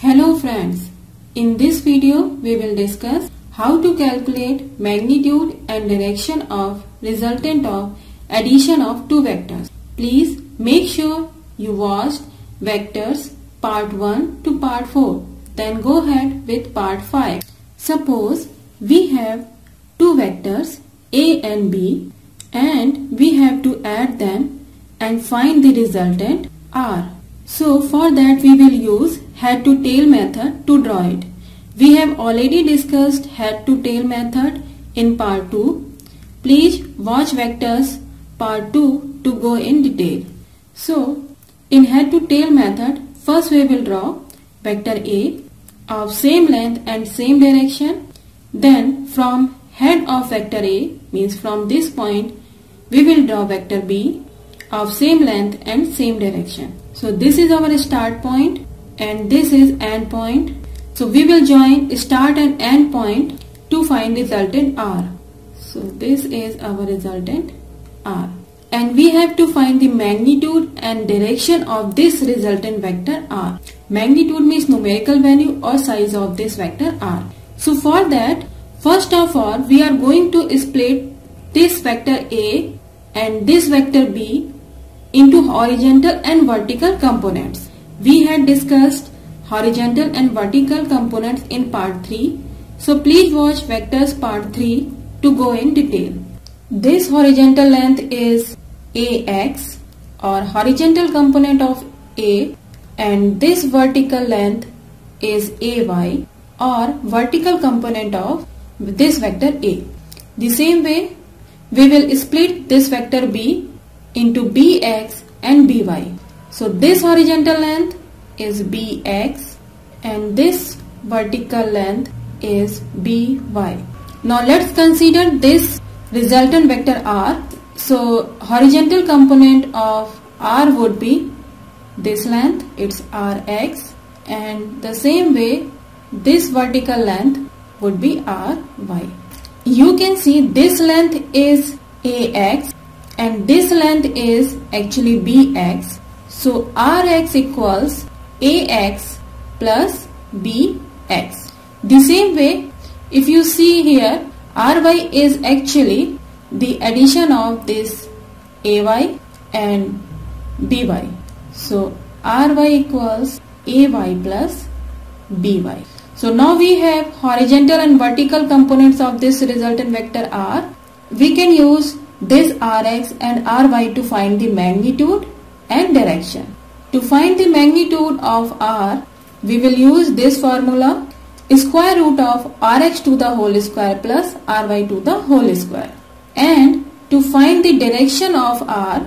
Hello friends, in this video we will discuss how to calculate magnitude and direction of resultant of addition of two vectors. Please make sure you watched vectors part 1 to part 4. Then go ahead with part 5. Suppose we have two vectors a and b and we have to add them and find the resultant r. So for that we will use head to tail method to draw it. We have already discussed head to tail method in part 2. Please watch vectors part 2 to go in detail. So in head to tail method first we will draw vector A of same length and same direction. Then from head of vector A means from this point we will draw vector B of same length and same direction. So this is our start point and this is end point. So we will join start and end point to find resultant R. So this is our resultant R. And we have to find the magnitude and direction of this resultant vector R. Magnitude means numerical value or size of this vector R. So for that, first of all, we are going to split this vector A and this vector B into horizontal and vertical components. We had discussed horizontal and vertical components in part 3. So please watch vectors part 3 to go in detail. This horizontal length is AX or horizontal component of A and this vertical length is AY or vertical component of this vector A. The same way we will split this vector B into bx and by. So this horizontal length is bx and this vertical length is by. Now let's consider this resultant vector r. So horizontal component of r would be this length it's rx and the same way this vertical length would be ry. You can see this length is ax and this length is actually bx. So rx equals ax plus bx. The same way if you see here ry is actually the addition of this ay and by. So ry equals ay plus by. So now we have horizontal and vertical components of this resultant vector r. We can use this Rx and Ry to find the magnitude and direction. To find the magnitude of R, we will use this formula square root of Rx to the whole square plus Ry to the whole square. And to find the direction of R,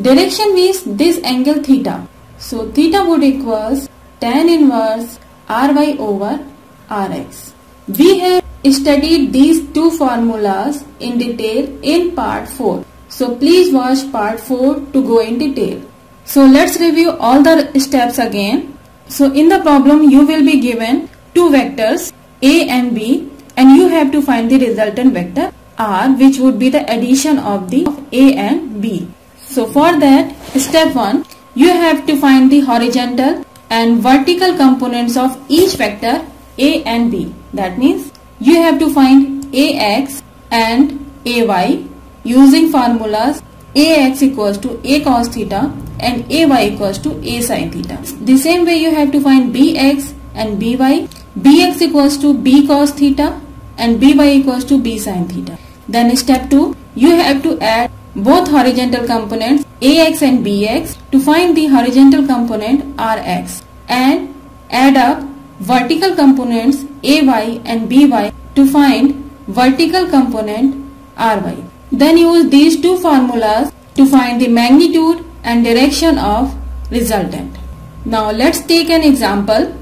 direction means this angle theta. So theta would equals tan inverse Ry over Rx. We have studied these two formulas in detail in part 4. So please watch part 4 to go in detail. So let's review all the steps again. So in the problem you will be given two vectors A and B and you have to find the resultant vector R which would be the addition of the of A and B. So for that step 1 you have to find the horizontal and vertical components of each vector A and B. That means you have to find ax and ay using formulas ax equals to a cos theta and ay equals to a sin theta. The same way you have to find bx and by. bx equals to b cos theta and by equals to b sin theta. Then step 2 you have to add both horizontal components ax and bx to find the horizontal component rx and add up vertical components ay and by to find vertical component ry. Then use these two formulas to find the magnitude and direction of resultant. Now let's take an example.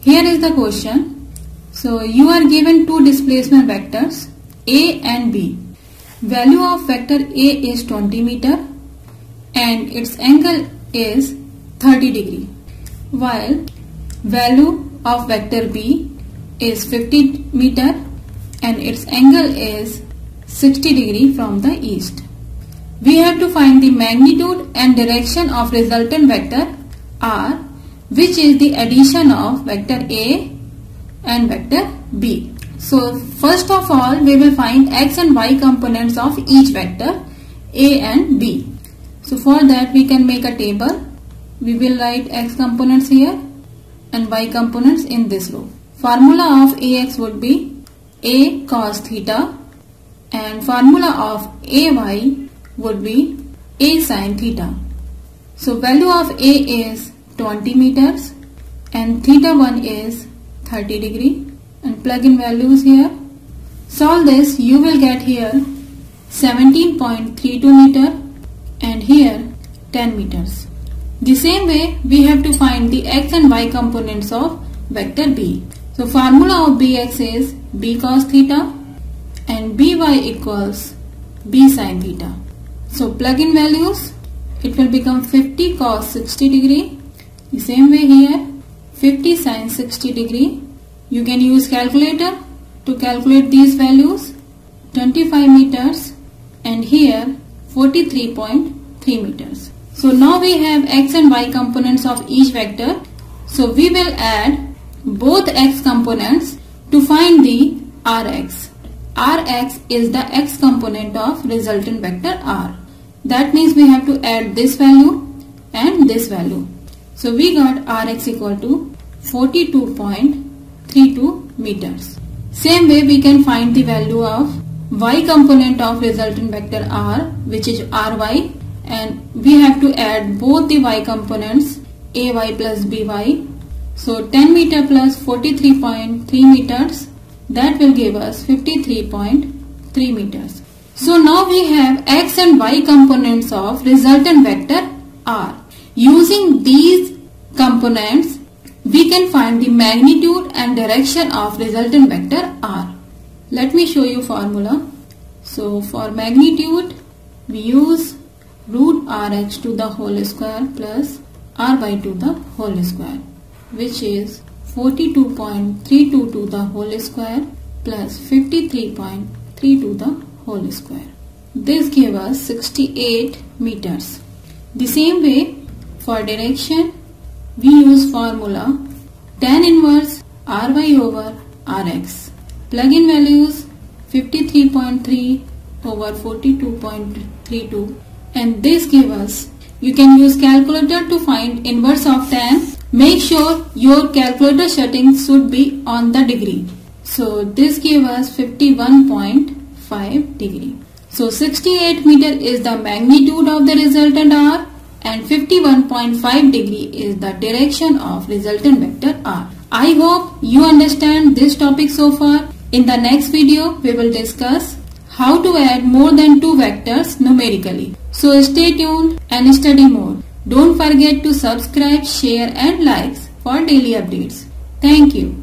Here is the question. So you are given two displacement vectors A and B. Value of vector A is 20 meter and its angle is 30 degree while value of vector B is 50 meter and its angle is 60 degree from the east. We have to find the magnitude and direction of resultant vector R which is the addition of vector A and vector B. So first of all we will find x and y components of each vector A and B. So for that we can make a table. We will write x components here and y components in this row. Formula of Ax would be A cos theta and formula of Ay would be A sin theta. So value of A is 20 meters and theta 1 is 30 degree and plug in values here. Solve this you will get here 17.32 meter and here 10 meters. The same way we have to find the x and y components of vector b. So formula of bx is b cos theta and by equals b sin theta. So plug in values it will become 50 cos 60 degree. The same way here 50 sin 60 degree. You can use calculator to calculate these values 25 meters and here 43.3 meters. So now we have x and y components of each vector. So we will add both x components to find the rx. Rx is the x component of resultant vector r. That means we have to add this value and this value. So we got rx equal to 42.32 meters. Same way we can find the value of y component of resultant vector r which is ry and we have to add both the y components ay plus by. So 10 meter plus 43.3 meters that will give us 53.3 meters. So now we have x and y components of resultant vector r. Using these components we can find the magnitude and direction of resultant vector r. Let me show you formula. So for magnitude we use root rx to the whole square plus r by 2 the whole square which is 42.32 to the whole square plus 53.3 to the whole square. This gave us 68 meters. The same way for direction we use formula tan inverse ry over rx Plug in values 53.3 over 42.32 and this gives us you can use calculator to find inverse of tan. Make sure your calculator settings should be on the degree. So this gives us 51.5 degree. So 68 meter is the magnitude of the resultant R and 51.5 degree is the direction of resultant vector R. I hope you understand this topic so far. In the next video, we will discuss how to add more than two vectors numerically. So stay tuned and study more. Don't forget to subscribe, share and likes for daily updates. Thank you.